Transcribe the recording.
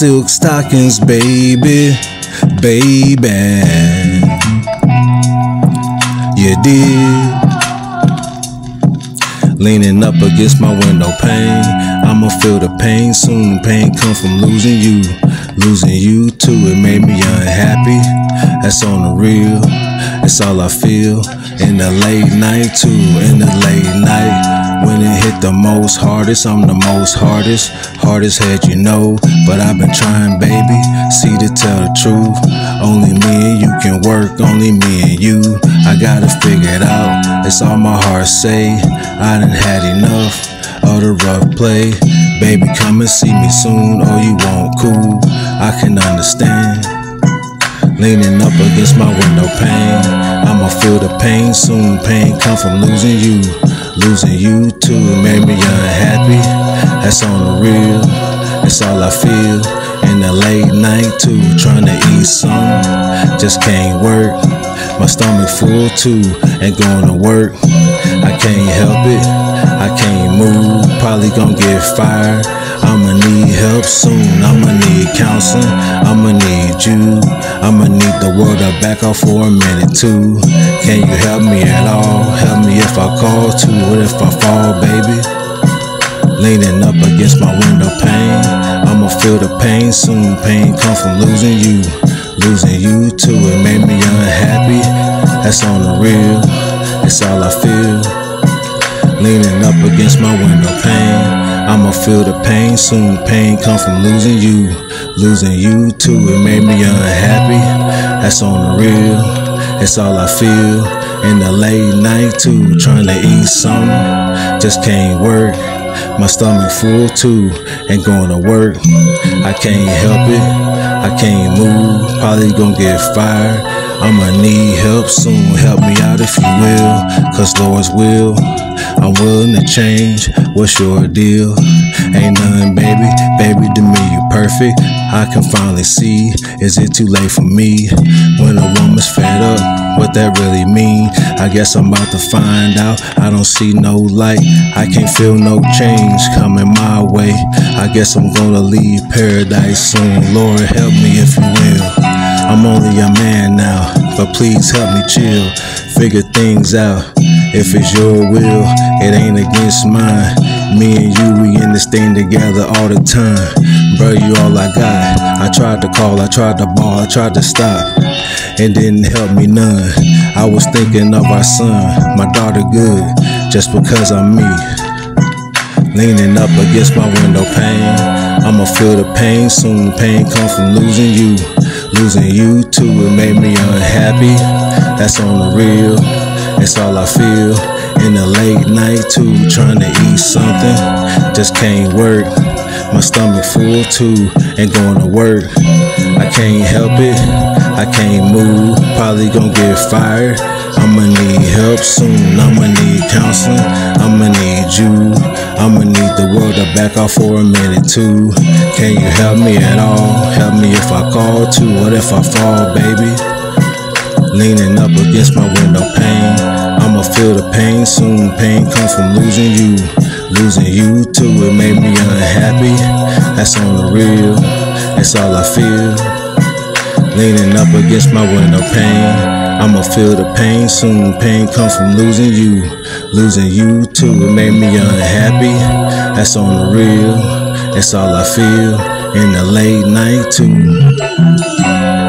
silk stockings, baby, baby. You did. Leaning up against my window pane. I'ma feel the pain soon. Pain come from losing you. Losing you too. It made me unhappy. That's on the real. That's all I feel. In the late night too. In the late night. When it hit the most hardest, I'm the most hardest. Hardest head, you know. But I've been trying, baby. See to tell the truth. Only me and you can work. Only me and you. I gotta figure it out. It's all my heart say. I done had enough of the rough play. Baby, come and see me soon. or you won't cool. I can understand. Leaning up against my window pane. I'ma feel the pain soon. Pain come from losing you. Losing you too. Made me unhappy. That's on the real. That's all I feel. In the late night too. Trying to eat some. Just can't work. My stomach full too. Ain't going to work. I can't help it. I can't move. Probably gonna get fired. I'ma need help soon. I'ma need counseling. I'ma need you. I'ma need the world to back off for a minute too. Can you help me at all? Help me if I call too. What if I fall, baby? Leaning up against my window pane. I'ma feel the pain soon. Pain come from losing you. Losing you too. It made me unhappy. That's on the real. That's all I feel. Leaning up against my window pane. I'ma feel the pain soon. Pain come from losing you. Losing you too. It made me unhappy. That's on the real. That's all I feel. In the late night too. Trying to eat something. Just can't work. My stomach full too. Ain't going to work. I can't help it. I can't move. Probably gonna get fired. I'ma need help soon. Help me out if you will. Cause Lord's will. I'm willing to change. What's your deal? Ain't nothing, baby. Baby, to me, you perfect. I can finally see. Is it too late for me? When a woman's fed up, what that really mean? I guess I'm about to find out. I don't see no light. I can't feel no change coming my way. I guess I'm gonna leave paradise soon. Lord, help me if you will. I'm only a man now, but please help me chill. Figure things out. If it's your will, it ain't against mine. Me and you, we in this thing together all the time. Bro, you all I got. I tried to call, I tried to ball, I tried to stop. It didn't help me none. I was thinking of our son, my daughter good, just because I'm me. Leaning up against my window pane. I'ma feel the pain soon. Pain come from losing you. Losing you too. It made me unhappy. That's on the real. That's all I feel. In the late night too. Trying to eat something. Just can't work. My stomach full too. Ain't going to work. I can't help it. I can't move. Probably gonna get fired. I'ma need help soon. I'ma need counseling. I'ma need you. The world to back off for a minute too. Can you help me at all? Help me if I call too. What if I fall, baby? Leaning up against my window pane. I'ma feel the pain soon. Pain comes from losing you. Losing you too. It made me unhappy. That's on the real. That's all I feel. Leaning up against my window pane. I'ma feel the pain soon. Pain comes from losing you. Losing you too. It made me unhappy. That's on the real. That's all I feel. In the late night too.